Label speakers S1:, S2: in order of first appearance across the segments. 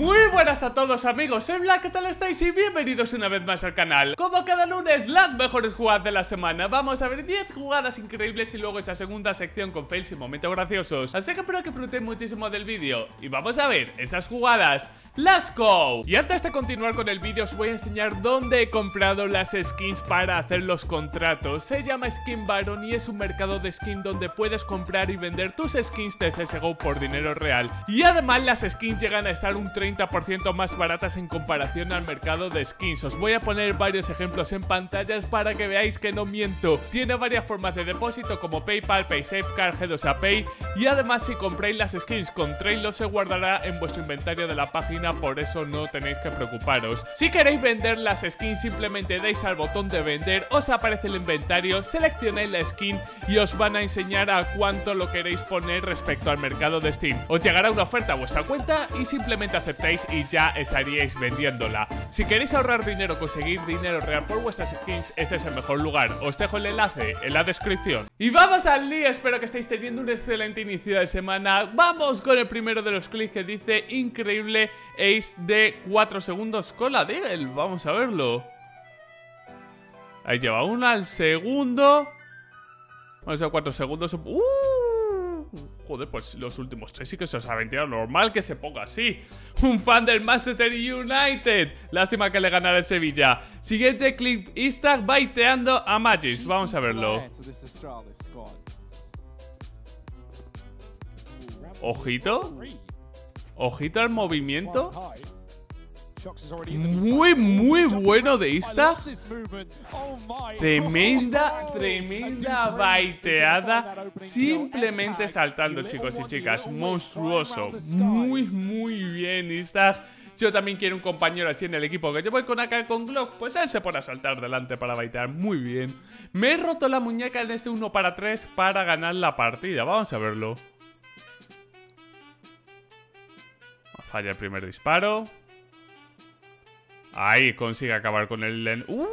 S1: Muy buenas a todos amigos, soy Black, ¿qué tal estáis? Y bienvenidos una vez más al canal. Como cada lunes, las mejores jugadas de la semana. Vamos a ver 10 jugadas increíbles y luego esa segunda sección con fails y momentos graciosos. Así que espero que disfruten muchísimo del vídeo. Y vamos a ver esas jugadas. ¡Let's go! Y antes de continuar con el vídeo os voy a enseñar dónde he comprado las skins para hacer los contratos. Se llama Skin Baron y es un mercado de skin donde puedes comprar y vender tus skins de CSGO por dinero real. Y además las skins llegan a estar un 30% más baratas en comparación al mercado de skins Os voy a poner varios ejemplos en pantallas para que veáis que no miento Tiene varias formas de depósito como Paypal, PaySafeCard, G2A Pay Y además si compráis las skins con Trailo se guardará en vuestro inventario de la página por eso no tenéis que preocuparos. Si queréis vender las skins, simplemente dais al botón de vender, os aparece el inventario, seleccionáis la skin y os van a enseñar a cuánto lo queréis poner respecto al mercado de Steam. Os llegará una oferta a vuestra cuenta y simplemente aceptáis y ya estaríais vendiéndola. Si queréis ahorrar dinero, conseguir dinero real por vuestras skins, este es el mejor lugar. Os dejo el enlace en la descripción. Y vamos al lío, espero que estéis teniendo un excelente inicio de semana. Vamos con el primero de los clics que dice increíble ace de 4 segundos con la Deagle. Vamos a verlo. Ahí lleva una al segundo. Vamos a ver 4 segundos. ¡Uh! Joder, pues los últimos tres sí que se os ha vendido. Normal que se ponga así. Un fan del Manchester United. Lástima que le ganara el Sevilla. Siguiente clip. Instag baiteando a Magis. Vamos a verlo. Ojito. Ojito al movimiento. Muy, muy bueno de Ista. Tremenda, tremenda baiteada. Simplemente saltando, chicos y chicas. Monstruoso. Muy, muy bien, Ista. Yo también quiero un compañero así en el equipo que yo voy con acá con Glock. Pues él se pone a saltar delante para baitear. Muy bien. Me he roto la muñeca en este 1 para 3 para ganar la partida. Vamos a verlo. Falla el primer disparo. Ahí consigue acabar con el... Len ¡Uh!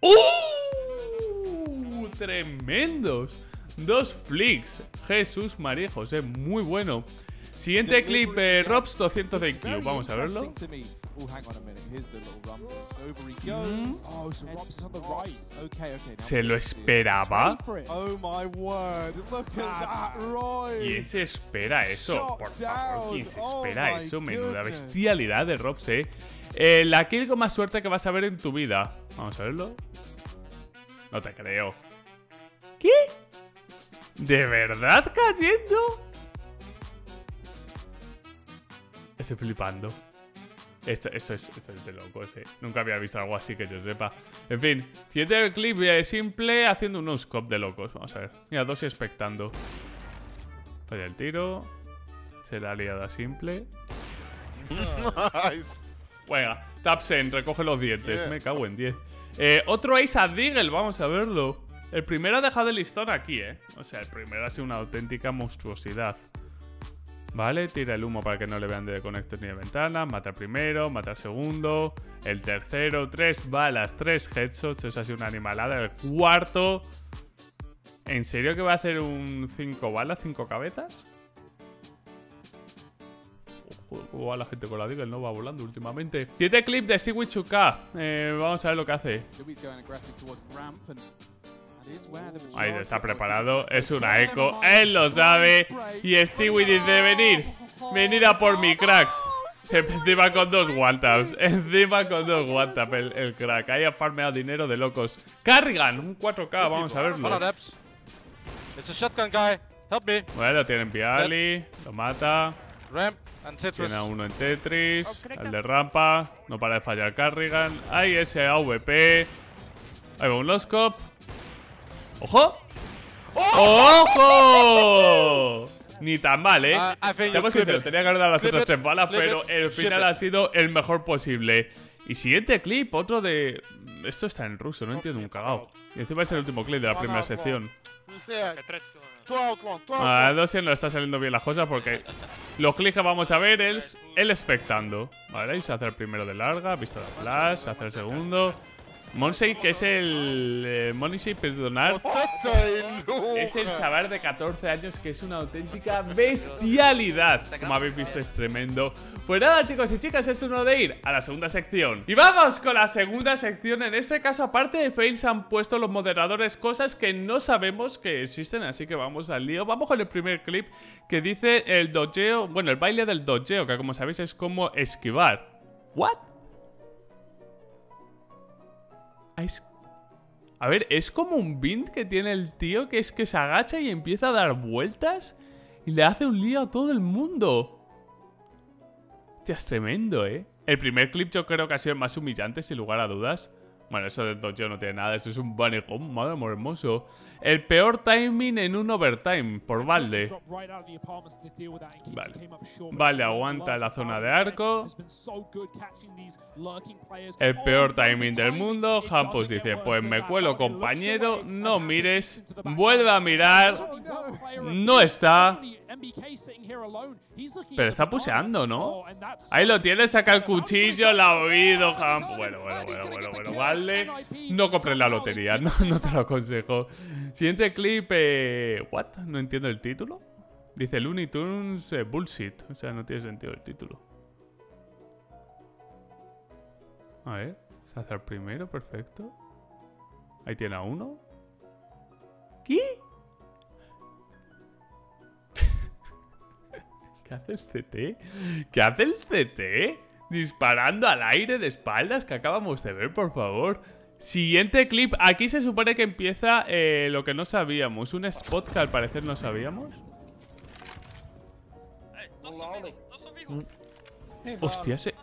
S1: ¡Uh! ¡Tremendos! Dos flicks. Jesús María José, muy bueno. Siguiente clip, eh, Robs 200 de IQ. Vamos a verlo. ¿Se lo esperaba? ¿Quién se espera eso? Por favor, ¿quién se espera eso? Menuda bestialidad de Robs, eh. eh. La kill con más suerte que vas a ver en tu vida. Vamos a verlo. No te creo. ¿Qué? ¿De verdad cayendo? Estoy flipando. Esto, esto, es, esto es de loco, ese. Nunca había visto algo así que yo sepa. En fin, siguiente clip eh, simple haciendo un scope de locos. Vamos a ver. Mira, dos y expectando. Falla el tiro. Hace la aliada simple. nice. Venga, Tapsen, recoge los dientes. Me cago en 10. Eh, otro Ace a Deagle, vamos a verlo. El primero ha dejado el listón aquí, ¿eh? O sea, el primero ha sido una auténtica monstruosidad. Vale, tira el humo para que no le vean de conector ni de ventana. Mata primero, mata segundo. El tercero, tres balas, tres headshots. Eso ha sido una animalada. El cuarto. ¿En serio que va a hacer un cinco balas, cinco cabezas? ¿Cómo va la gente con la Deagle? No va volando últimamente. Siete clip de Seaweed eh, vamos a ver lo que hace. Ahí está preparado. Es una eco. Él lo sabe. Y Stewie dice: Venir. Venir a por mi cracks. Encima con dos one-taps. Encima con dos one el, el, crack. Ahí ha farmeado dinero de locos. Carrigan, un 4K, vamos a verlo. Bueno, tienen Piali. Lo mata. Tiene a uno en Tetris. El de rampa. No para de fallar Carrigan. Ahí ese AVP. Ahí va un Loscop. ¡Ojo! ¡Ojo! Ni tan mal, ¿eh? Uh, tenía que haber dado las otras tres balas, pero el final ha sido el mejor posible. Y siguiente clip, otro de... Esto está en ruso, no entiendo un cagao. Y encima es el último clip de la primera sección. A Dosian no está saliendo bien las cosas porque los clics que vamos a ver es él expectando. Vale, y se hace el primero de larga, visto la flash, se hace el segundo. Monsei, que es el... Eh, Monsei, perdonar. Es el chaval de 14 años que es una auténtica bestialidad. Como habéis visto, es tremendo. Pues nada, chicos y chicas, es turno de ir a la segunda sección. Y vamos con la segunda sección. En este caso, aparte de fails, han puesto los moderadores cosas que no sabemos que existen. Así que vamos al lío. Vamos con el primer clip que dice el dojeo. Bueno, el baile del dojeo, que como sabéis es como esquivar. ¿What? A ver, es como un bint que tiene el tío que es que se agacha y empieza a dar vueltas y le hace un lío a todo el mundo. Hostia, es tremendo, ¿eh? El primer clip yo creo que ha sido el más humillante, sin lugar a dudas. Bueno, eso de dojo no tiene nada, eso es un bunny madre muy hermoso. El peor timing en un overtime, por Valde. Vale. Vale, aguanta la zona de arco. El peor timing del mundo. Hampus dice, pues me cuelo compañero, no mires. Vuelve a mirar. No está. Pero está puseando, ¿no? Ahí lo tiene, saca el cuchillo, la ha oído, Hampus. Bueno, bueno, bueno, bueno, bueno, vale. No compres la lotería, no, no te lo aconsejo. Siguiente clip, eh, ¿what? No entiendo el título. Dice Looney Tunes eh, Bullshit. O sea, no tiene sentido el título. A ver, se hace el primero, perfecto. Ahí tiene a uno. ¿Qué? Hace el CT? ¿Qué hace el CT? Disparando al aire de espaldas que acabamos de ver, por favor. Siguiente clip. Aquí se supone que empieza eh, lo que no sabíamos. Un spot que al parecer no sabíamos. Mm. Hostia, se...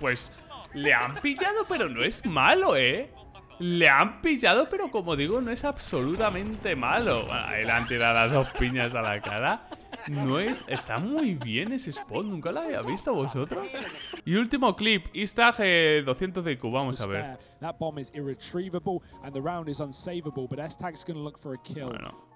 S1: Pues le han pillado, pero no es malo, ¿eh? Le han pillado, pero como digo, no es absolutamente malo. Ahí le han tirado las dos piñas a la cara. No es... Está muy bien ese spot. Nunca lo había visto vosotros. Y último clip. Easter 200 de IQ. Vamos a ver. Bueno.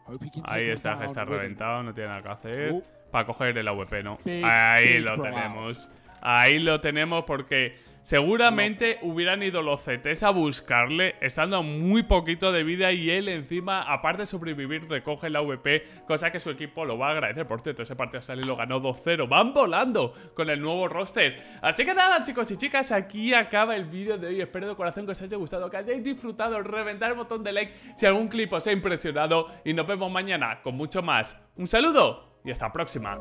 S1: Ahí está, está reventado. No tiene nada que hacer. Oh. Para coger el AWP, ¿no? Ahí lo tenemos. Ahí lo tenemos porque seguramente hubieran ido los CTs a buscarle estando a muy poquito de vida y él encima, aparte de sobrevivir, recoge la VP, cosa que su equipo lo va a agradecer. Por cierto, ese partido salió y lo ganó 2-0. Van volando con el nuevo roster. Así que nada, chicos y chicas, aquí acaba el vídeo de hoy. Espero de corazón que os haya gustado, que hayáis disfrutado, reventar el botón de like si algún clip os ha impresionado y nos vemos mañana con mucho más. Un saludo y hasta la próxima.